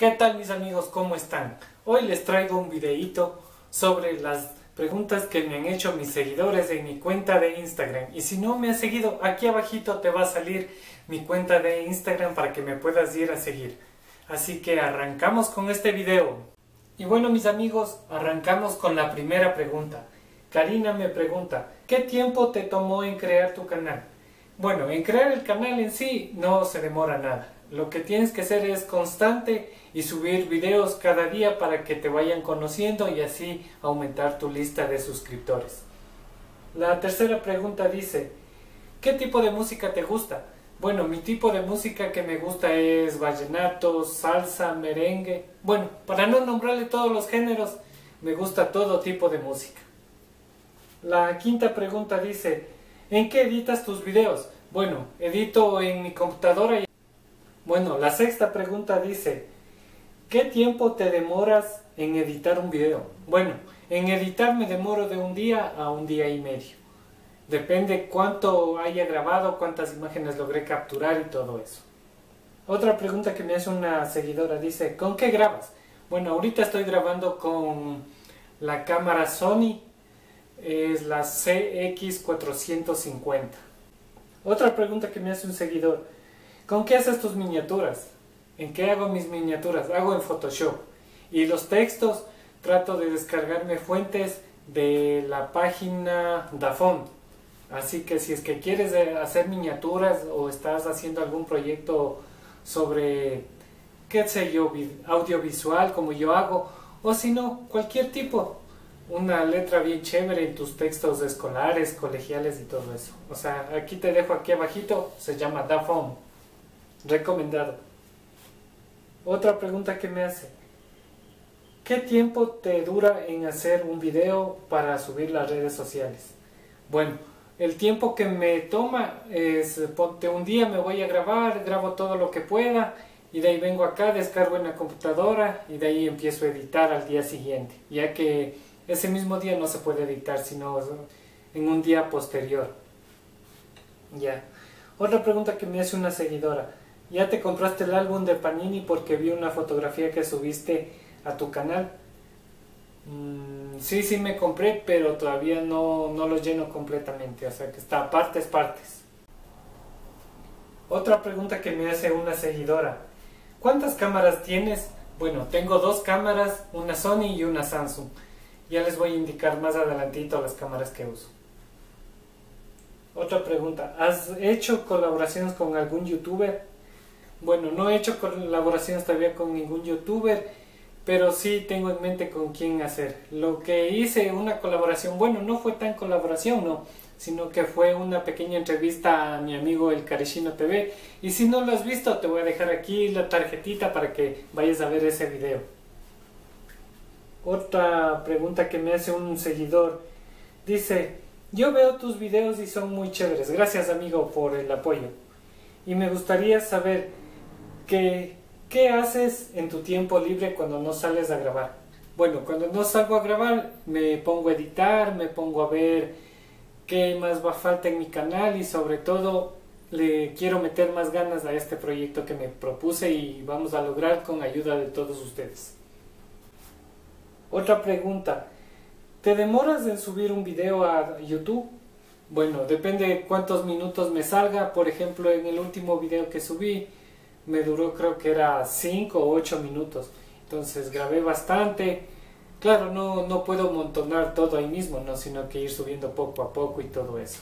¿Qué tal mis amigos? ¿Cómo están? Hoy les traigo un videíto sobre las preguntas que me han hecho mis seguidores en mi cuenta de Instagram. Y si no me has seguido, aquí abajito te va a salir mi cuenta de Instagram para que me puedas ir a seguir. Así que arrancamos con este video. Y bueno mis amigos, arrancamos con la primera pregunta. Karina me pregunta, ¿qué tiempo te tomó en crear tu canal? Bueno, en crear el canal en sí no se demora nada. Lo que tienes que hacer es constante y subir videos cada día para que te vayan conociendo y así aumentar tu lista de suscriptores. La tercera pregunta dice, ¿qué tipo de música te gusta? Bueno, mi tipo de música que me gusta es vallenato, salsa, merengue. Bueno, para no nombrarle todos los géneros, me gusta todo tipo de música. La quinta pregunta dice, ¿en qué editas tus videos? Bueno, edito en mi computadora. Bueno, la sexta pregunta dice, ¿qué tiempo te demoras en editar un video? Bueno, en editar me demoro de un día a un día y medio. Depende cuánto haya grabado, cuántas imágenes logré capturar y todo eso. Otra pregunta que me hace una seguidora dice, ¿con qué grabas? Bueno, ahorita estoy grabando con la cámara Sony es la CX450. Otra pregunta que me hace un seguidor. ¿Con qué haces tus miniaturas? ¿En qué hago mis miniaturas? Hago en Photoshop. Y los textos trato de descargarme fuentes de la página Dafont. Así que si es que quieres eh, hacer miniaturas o estás haciendo algún proyecto sobre, qué sé yo, audiovisual como yo hago, o si no, cualquier tipo, una letra bien chévere en tus textos escolares, colegiales y todo eso. O sea, aquí te dejo aquí abajito, se llama DaFont. Recomendado. Otra pregunta que me hace. ¿Qué tiempo te dura en hacer un video para subir las redes sociales? Bueno, el tiempo que me toma es, ponte un día me voy a grabar, grabo todo lo que pueda y de ahí vengo acá, descargo en la computadora y de ahí empiezo a editar al día siguiente, ya que ese mismo día no se puede editar, sino en un día posterior. Ya. Otra pregunta que me hace una seguidora. ¿Ya te compraste el álbum de Panini porque vi una fotografía que subiste a tu canal? Mm, sí, sí me compré, pero todavía no, no lo lleno completamente. O sea que está partes, partes. Otra pregunta que me hace una seguidora. ¿Cuántas cámaras tienes? Bueno, tengo dos cámaras, una Sony y una Samsung. Ya les voy a indicar más adelantito las cámaras que uso. Otra pregunta, ¿has hecho colaboraciones con algún youtuber? Bueno, no he hecho colaboraciones todavía con ningún youtuber, pero sí tengo en mente con quién hacer. Lo que hice, una colaboración, bueno, no fue tan colaboración, no, sino que fue una pequeña entrevista a mi amigo el Carishino TV. Y si no lo has visto, te voy a dejar aquí la tarjetita para que vayas a ver ese video. Otra pregunta que me hace un seguidor. Dice, yo veo tus videos y son muy chéveres. Gracias amigo por el apoyo. Y me gustaría saber que, qué haces en tu tiempo libre cuando no sales a grabar. Bueno, cuando no salgo a grabar me pongo a editar, me pongo a ver qué más va falta en mi canal y sobre todo le quiero meter más ganas a este proyecto que me propuse y vamos a lograr con ayuda de todos ustedes. Otra pregunta, ¿te demoras en subir un video a YouTube? Bueno, depende de cuántos minutos me salga. Por ejemplo, en el último video que subí me duró creo que era 5 o 8 minutos. Entonces grabé bastante. Claro, no, no puedo montonar todo ahí mismo, ¿no? sino que ir subiendo poco a poco y todo eso.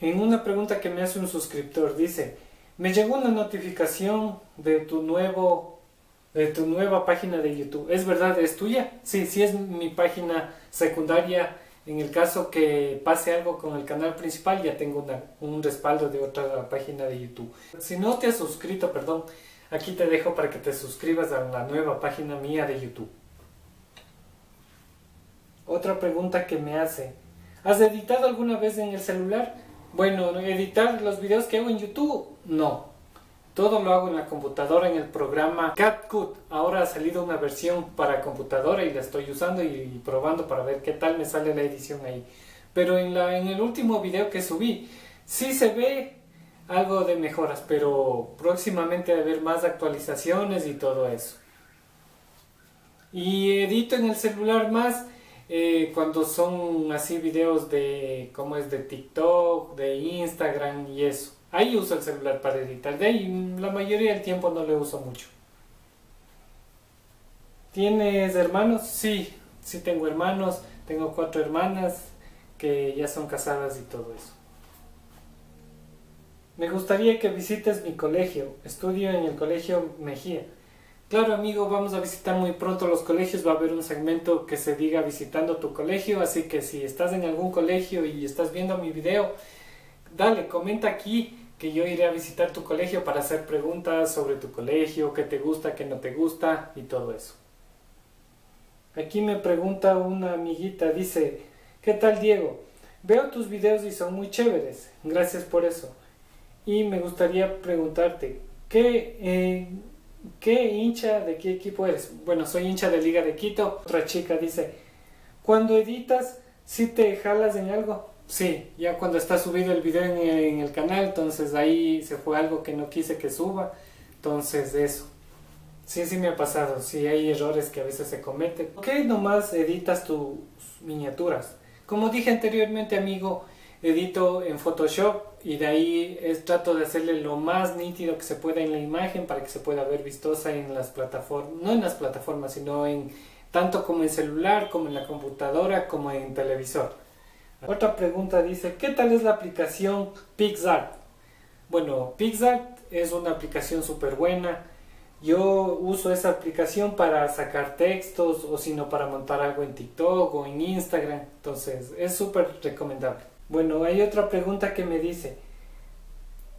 En una pregunta que me hace un suscriptor dice, me llegó una notificación de tu nuevo de tu nueva página de YouTube. ¿Es verdad? ¿Es tuya? Sí, sí es mi página secundaria. En el caso que pase algo con el canal principal, ya tengo un respaldo de otra página de YouTube. Si no te has suscrito, perdón, aquí te dejo para que te suscribas a la nueva página mía de YouTube. Otra pregunta que me hace. ¿Has editado alguna vez en el celular? Bueno, editar los videos que hago en YouTube, no. Todo lo hago en la computadora en el programa CapCut. Ahora ha salido una versión para computadora y la estoy usando y probando para ver qué tal me sale la edición ahí. Pero en, el último video que subí, sí se ve algo de mejoras, pero próximamente va a haber más actualizaciones y todo eso. Y edito en el celular más eh, cuando son así videos de, como es de TikTok, de Instagram y eso. Ahí uso el celular para editar. De ahí la mayoría del tiempo no le uso mucho. ¿Tienes hermanos? Sí, sí tengo hermanos. Tengo cuatro hermanas que ya son casadas y todo eso. Me gustaría que visites mi colegio. Estudio en el colegio Mejía. Claro, amigo, vamos a visitar muy pronto los colegios. Va a haber un segmento que se diga visitando tu colegio. Así que si estás en algún colegio y estás viendo mi video, dale, comenta aquí que yo iré a visitar tu colegio para hacer preguntas sobre tu colegio, qué te gusta, qué no te gusta y todo eso. Aquí me pregunta una amiguita, dice, ¿qué tal Diego? Veo tus videos y son muy chéveres. Gracias por eso. Y me gustaría preguntarte, ¿qué, eh, ¿qué hincha de qué equipo eres? Bueno, soy hincha de Liga de Quito. Otra chica dice, cuando editas, ¿sí te jalas en algo? Sí, ya cuando está subido el video en, el canal, entonces ahí se fue algo que no quise que suba. Entonces eso. Sí, sí me ha pasado. Sí, hay errores que a veces se cometen. ¿Por qué nomás editas tus miniaturas? Como dije anteriormente, amigo, edito en Photoshop y de ahí es, trato de hacerle lo más nítido que se pueda en la imagen para que se pueda ver vistosa en las plataformas, no en las plataformas, sino en tanto como en celular, como en la computadora, como en televisor. Otra pregunta dice, ¿qué tal es la aplicación PixArt? Bueno, PixArt es una aplicación súper buena. Yo uso esa aplicación para sacar textos o sino para montar algo en TikTok o en Instagram. Entonces es súper recomendable. Bueno, hay otra pregunta que me dice,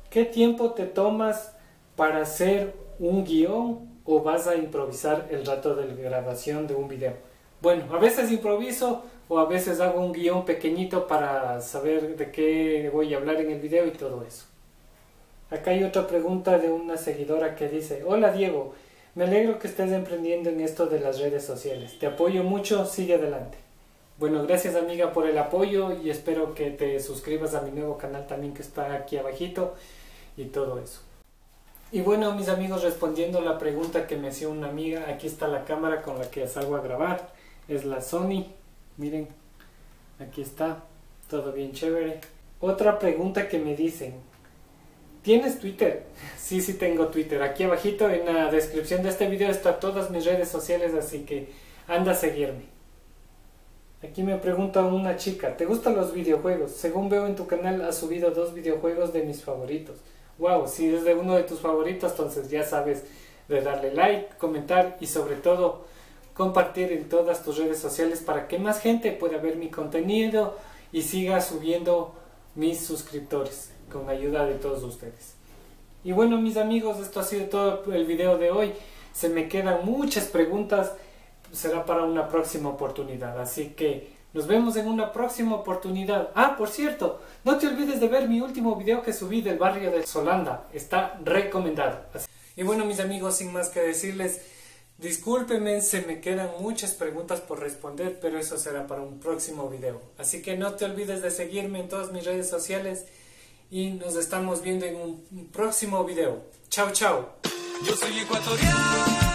¿qué tiempo te tomas para hacer un guion o vas a improvisar el rato de grabación de un video? Bueno, a veces improviso o a veces hago un guion pequeñito para saber de qué voy a hablar en el video y todo eso. Acá hay otra pregunta de una seguidora que dice, hola Diego, me alegro que estés emprendiendo en esto de las redes sociales. Te apoyo mucho, sigue adelante. Bueno, gracias amiga por el apoyo y espero que te suscribas a mi nuevo canal también que está aquí abajito y todo eso. Y bueno mis amigos, respondiendo a la pregunta que me hacía una amiga, aquí está la cámara con la que salgo a grabar, es la Sony, miren, aquí está, todo bien chévere. Otra pregunta que me dicen, ¿tienes Twitter? Sí, sí tengo Twitter, aquí abajito en la descripción de este video están todas mis redes sociales, así que anda a seguirme. Aquí me pregunta una chica, ¿te gustan los videojuegos? Según veo en tu canal has subido dos videojuegos de mis favoritos. Wow, si es de uno de tus favoritos, entonces ya sabes de darle like, comentar y sobre todo compartir en todas tus redes sociales para que más gente pueda ver mi contenido y siga subiendo mis suscriptores con ayuda de todos ustedes. Y bueno mis amigos, esto ha sido todo el video de hoy. Se me quedan muchas preguntas será para una próxima oportunidad. Así que nos vemos en una próxima oportunidad. Ah, por cierto, no te olvides de ver mi último video que subí del barrio de Solanda. Está recomendado. Y bueno, mis amigos, sin más que decirles, discúlpenme, se me quedan muchas preguntas por responder, pero eso será para un próximo video. Así que no te olvides de seguirme en todas mis redes sociales y nos estamos viendo en un próximo video. Chao, chao. Yo soy ecuatoriano.